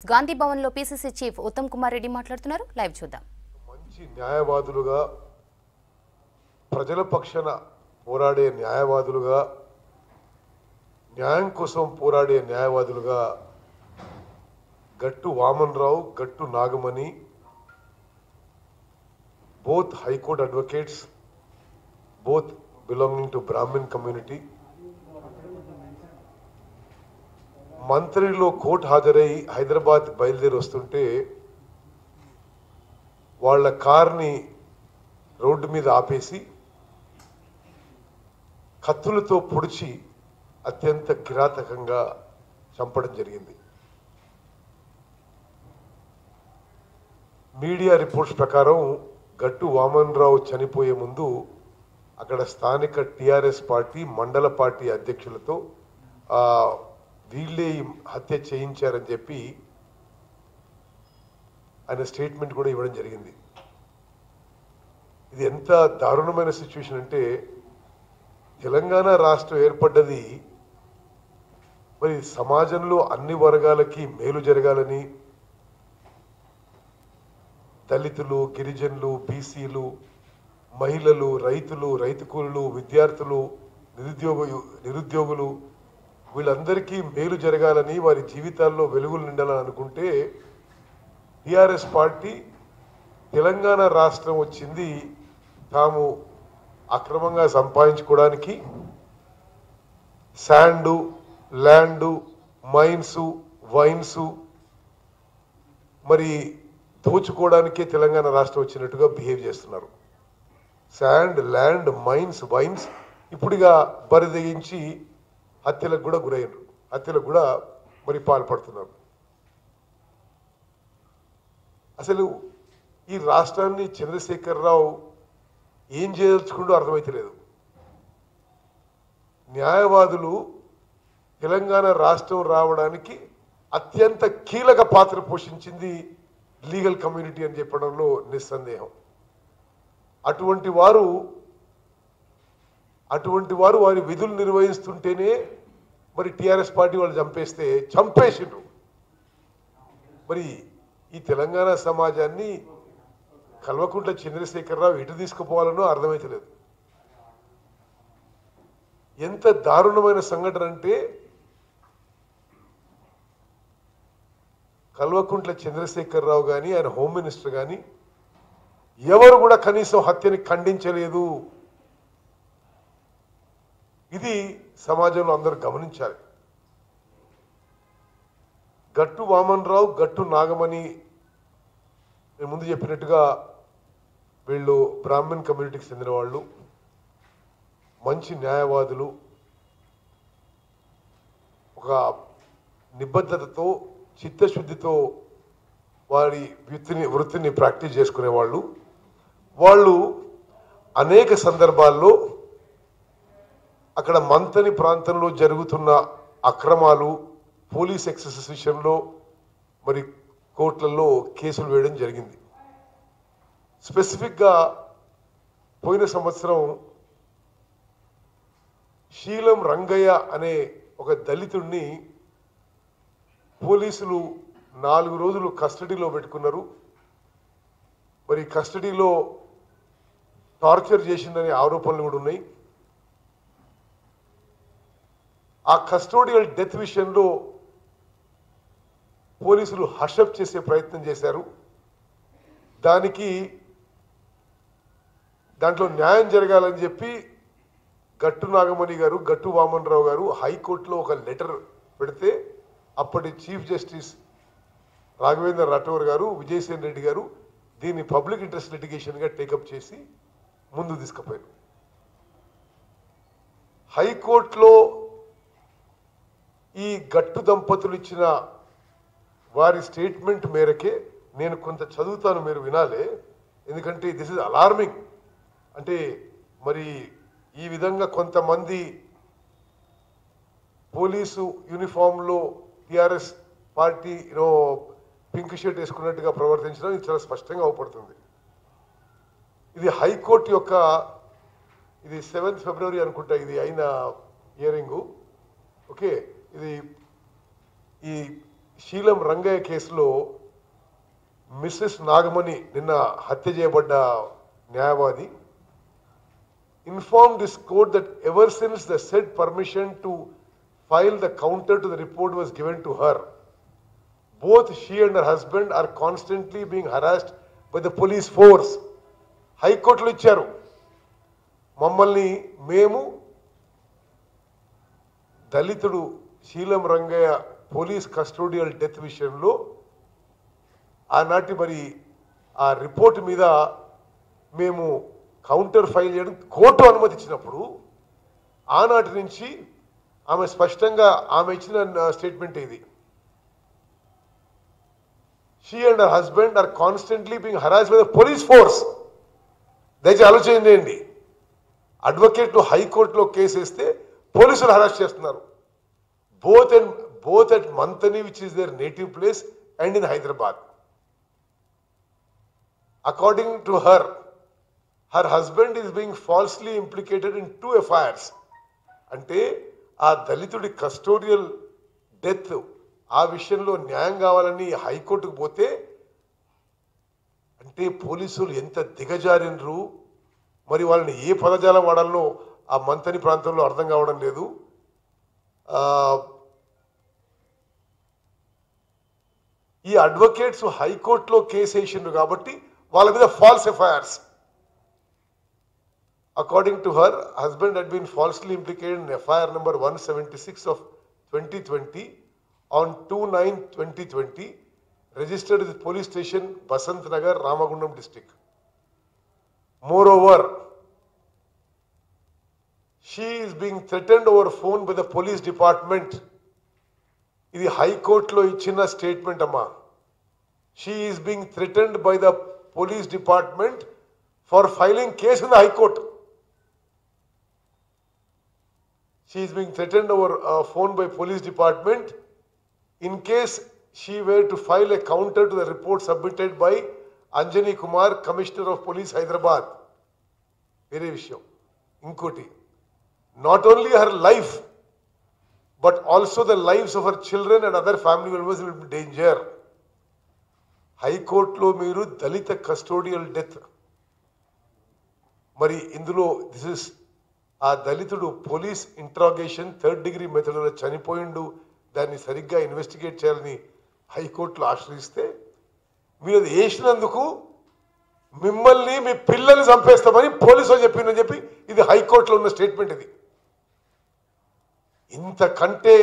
గాంధీ భవన్లో PCC chief Uttam Kumar Reddy మాట్లాడుతున్నారు. Live చూద్దాం. మంచి న్యాయవాదులుగా ప్రజల పక్షాన పోరాడే న్యాయవాదులుగా న్యాయం కోసం పోరాడే న్యాయవాదులుగా Gattu Vaman Rao Gattu Nagamani both high court advocates both belonging to Brahmin community మంత్రిలో court హాజరై హైదరాబాద్ బయలుదేరి వస్తుంటే వాళ్ళ కార్ని రోడ్డు మీద ఆపేసి కత్తులతో పొడిచి అత్యంత కిరాతకంగా చంపడం జరిగింది. మీడియా రిపోర్ట్స్ ప్రకారం గట్టు వామన్ రావు చనిపోయే ముందు అక్కడ స్థానిక టిఆర్ఎస్ పార్టీ మండల పార్టీ అధ్యక్షులతో వీళ్ళే హత్య చేయించారని చెప్పి ఆయన స్టేట్మెంట్ కూడా ఇవ్వడం జరిగింది. ఇది ఎంత దారుణమైన సిచ్యువేషన్ అంటే తెలంగాణ రాష్ట్రం ఏర్పడ్డది మరి సమాజంలో అన్ని వర్గాలకి మేలు జరగాలని దళితులు గిరిజనులు బీసీలు మహిళలు రైతులు రైతు కూలీలు విద్యార్థులు నిరుద్యోగ నిరుద్యోగులు వీళ్ళందరికీ మేలు జరగాలని వారి జీవితాల్లో వెలుగులు నిండాలని అనుకుంటే టిఆర్ఎస్ పార్టీ తెలంగాణ రాష్ట్రం వచ్చింది తాము అక్రమంగా సంపాదించుకోవడానికి. శాండు ల్యాండు మైన్స్ వైన్స్ మరి దోచుకోవడానికే తెలంగాణ రాష్ట్రం వచ్చినట్టుగా బిహేవ్ చేస్తున్నారు. శాండ్ ల్యాండ్ మైన్స్ వైన్స్ ఇప్పుడుగా బరిదగించి హత్యలకు కూడా గురయ్యారు. హత్యలకు కూడా మరి పాల్పడుతున్నారు. అసలు ఈ రాష్ట్రాన్ని చంద్రశేఖరరావు ఏం చేయదలుచుకుంటూ అర్థమైతలేదు. న్యాయవాదులు తెలంగాణ రాష్ట్రం రావడానికి అత్యంత కీలక పాత్ర పోషించింది లీగల్ కమ్యూనిటీ అని చెప్పడంలో నిస్సందేహం. అటువంటి వారు అటువంటి వారు వారి విధులు నిర్వహిస్తుంటేనే మరి టిఆర్ఎస్ పార్టీ వాళ్ళు చంపేస్తే చంపేసిండ్రు. మరి ఈ తెలంగాణ సమాజాన్ని కల్వకుంట్ల చంద్రశేఖరరావు ఎటు తీసుకుపోవాలనో అర్థమైతలేదు. ఎంత దారుణమైన సంఘటన అంటే కల్వకుంట్ల చంద్రశేఖరరావు కానీ ఆయన హోమ్ మినిస్టర్ కానీ ఎవరు కూడా కనీసం హత్యని ఖండించలేదు. ఇది సమాజంలో అందరూ గమనించాలి. గట్టు వామన్ రావు గట్టు నాగమణి నేను ముందు చెప్పినట్టుగా వీళ్ళు బ్రాహ్మణ్ కమ్యూనిటీకి చెందిన వాళ్ళు మంచి న్యాయవాదులు ఒక నిబద్ధతతో చిత్తశుద్ధితో వారి వృత్తిని వృత్తిని ప్రాక్టీస్ చేసుకునే వాళ్ళు వాళ్ళు అనేక సందర్భాల్లో అక్కడ మంతని ప్రాంతంలో జరుగుతున్న అక్రమాలు పోలీస్ ఎక్సెసెస్ విషయంలో మరి కోర్టులలో కేసులు వేయడం జరిగింది. స్పెసిఫిక్గా పోయిన సంవత్సరం శీలం రంగయ్య అనే ఒక దళితుడిని పోలీసులు నాలుగు రోజులు కస్టడీలో పెట్టుకున్నారు. మరి కస్టడీలో టార్చర్ చేసిందనే ఆరోపణలు కూడా ఉన్నాయి. ఆ కస్టోడియల్ డెత్ విషయంలో పోలీసులు హర్షప్ చేసే ప్రయత్నం చేశారు. దానికి దాంట్లో న్యాయం జరగాలని చెప్పి గట్టు నాగమణి గారు గట్టు వామన్ రావు గారు హైకోర్టులో ఒక లెటర్ పెడితే అప్పటి చీఫ్ జస్టిస్ రాఘవేంద్ర రాఠోర్ గారు విజయసేన్ రెడ్డి గారు దీన్ని పబ్లిక్ ఇంట్రెస్ట్ లిటిగేషన్గా టేకప్ చేసి ముందు తీసుకుపోయారు. హైకోర్టులో ఈ గట్టు దంపతులు ఇచ్చిన వారి స్టేట్మెంట్ మేరకే నేను కొంత చదువుతాను మీరు వినాలి. ఎందుకంటే దిస్ ఇస్ అలార్మింగ్ అంటే మరి ఈ విధంగా కొంతమంది police యూనిఫామ్లో TRS party you know pink shirt వేసుకున్నట్టుగా ప్రవర్తించడం ఇది చాలా స్పష్టంగా అవపడుతుంది. ఇది హైకోర్టు యొక్క ఇది సెవెంత్ ఫిబ్రవరి అనుకుంటా ఇది అయిన ఇయరింగు ఓకే ఇది ఈ శీలం రంగయ్య కేసులో మిస్సెస్ నాగమణి నిన్న హత్య చేయబడ్డ న్యాయవాది informed this court that ever since the said permission to file the counter to the report was given to her, both she and her husband are constantly being harassed by the police force. హైకోర్టులు ఇచ్చారు మమ్మల్ని మేము దళితుడు Seelam Rangaiah police custodial death విషయంలో ఆనాటి మరి ఆ report మీద మేము కౌంటర్ ఫైల్ చేయడం కోర్టు అనుమతిచ్చినప్పుడు ఆనాటి నుంచి ఆమె స్పష్టంగా ఆమె ఇచ్చిన స్టేట్మెంట్ ఇది she and her husband are constantly being harass by the police force దయచేసి ఆలోచన చేయండి. అడ్వకేట్లు హైకోర్టులో కేసు వేస్తే పోలీసులు హరాస్ చేస్తున్నారు. Both and both at Manthani which is their native place and in Hyderabad according to her her husband is being falsely implicated in two FIRs అంటే ఆ దళితుడి custodial death ఆ విషయంలో న్యాయం కావాలని హైకోర్టుకు పోతే అంటే పోలీసులు ఎంత దిగజారినరు? మరి వాళ్ళని ఏ పదజాలం వాడాలో ఆ మంతని ప్రాంతంలో అర్థం కావడం లేదు. ఈ అడ్వకేట్స్ హైకోర్టులో కేసు వేసిండ్రు కాబట్టి వాళ్ళ మీద false FIRs According to her, husband had been falsely implicated in FIR number 176 of 2020 on 2-9-2020, registered with police station Basant Nagar, Ramagundam district. Moreover, she is being threatened over phone by the police department. ఇది హైకోర్టులో ఇచ్చిన statement అమ్మా she is being threatened by the police department for filing case in the high court she is being threatened over uh, phone by police department in case she were to file a counter to the report submitted by Anjani Kumar, Commissioner of Police, Hyderabad. వేరే విషయం ఇంకోటి not only her life but also the lifes of her children and other family members will be danger హైకోర్టులో మీరు దళిత custodial death మరి ఇందులో this is ఆ దళితుడు police interrogation third degree మెథడ్లో చనిపోయిండు దాన్ని సరిగ్గా ఇన్వెస్టిగేట్ చేయాలని హైకోర్టులో ఆశ్రయిస్తే మీరు అది వేసినందుకు మిమ్మల్ని మీ పిల్లల్ని చంపేస్తామని పోలీసులు చెప్పిందని చెప్పి ఇది హైకోర్టులో ఉన్న స్టేట్మెంట్ ఇది ఇంతకంటే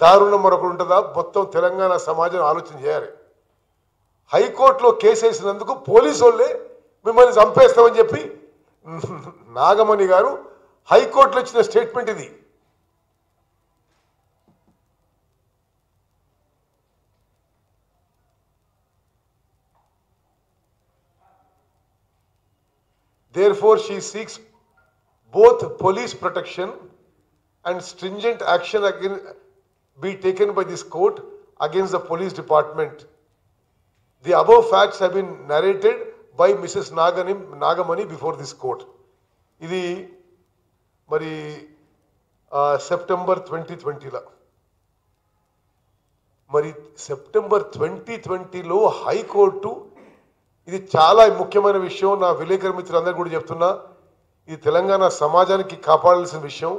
దారుణం మరొకటి ఉంటుందా? మొత్తం తెలంగాణ సమాజం ఆలోచన చేయాలి. హైకోర్టులో కేసు వేసినందుకు పోలీసు వాళ్ళే మిమ్మల్ని చంపేస్తామని చెప్పి నాగమణి గారు హైకోర్టులో ఇచ్చిన స్టేట్మెంట్ ఇది. Therefore, she seeks both police protection and stringent action again be taken by this court against the police department. The above facts have been narrated by Mrs. Nagani, Nagamani before this court. ఇది మరి ఆ, September twenty ట్వంటీలో మరి September twenty ట్వంటీలో high court ఇది చాలా ముఖ్యమైన విషయం నా విలేకరు మిత్రులందరూ కూడా చెప్తున్నా ఇది తెలంగాణ సమాజానికి కాపాడాల్సిన విషయం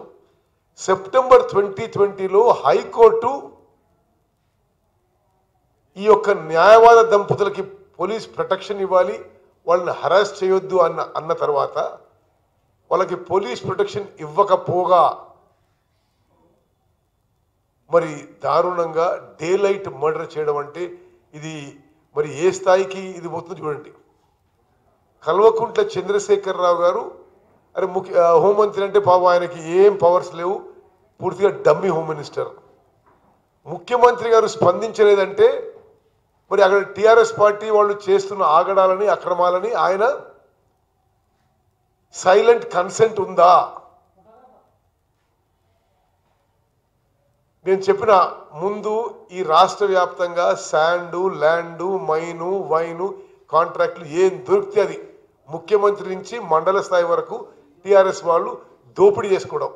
సెప్టెంబర్ ట్వంటీ ట్వంటీలో హైకోర్టు ఈ యొక్క న్యాయవాద దంపతులకి పోలీస్ ప్రొటెక్షన్ ఇవ్వాలి వాళ్ళని హరాస్ చేయొద్దు అన్న అన్న తర్వాత వాళ్ళకి పోలీస్ ప్రొటెక్షన్ ఇవ్వకపోగా మరి దారుణంగా డే లైట్ మర్డర్ చేయడం అంటే ఇది మరి ఏ స్థాయికి ఇది పోతుంది చూడండి. కల్వకుంట్ల చంద్రశేఖరరావు గారు అరే ముఖ్య హోంమంత్రి అంటే పాపం ఆయనకి ఏం పవర్స్ లేవు. పూర్తిగా డమ్మీ హోమ్ మినిస్టర్. ముఖ్యమంత్రి గారు స్పందించలేదంటే మరి అక్కడ టీఆర్ఎస్ పార్టీ వాళ్ళు చేస్తున్న ఆగడాలని అక్రమాలని ఆయన సైలెంట్ కన్సెంట్ ఉందా? నేను చెప్పిన ముందు ఈ రాష్ట్ర వ్యాప్తంగా శాండు ల్యాండు మైను వైను కాంట్రాక్ట్లు ఏం దొరికితే అది ముఖ్యమంత్రి నుంచి మండల స్థాయి వరకు టిఆర్ఎస్ వాళ్ళు దోపిడీ చేసుకోవడం.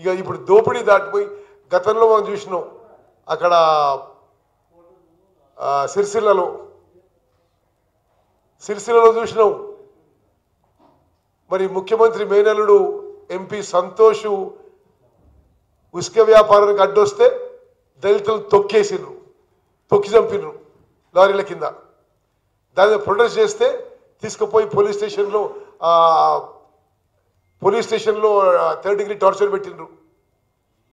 ఇక ఇప్పుడు దోపిడీ దాటిపోయి గతంలో మనం చూసినాం అక్కడ సిరిసిల్లలో సిరిసిల్లలో చూసినాం. మరి ముఖ్యమంత్రి మేనల్లుడు ఎంపీ సంతోషు ఉసుక వ్యాపారానికి అడ్డొస్తే దళితులు తొక్కేసిండ్రు తొక్కి చంపిన్రు లారీల కింద. దాన్ని మీద ప్రొటెస్ట్ చేస్తే తీసుకుపోయి పోలీస్ స్టేషన్లో పోలీస్ స్టేషన్లో థర్డ్ డిగ్రీ టార్చర్ పెట్టిండ్రు.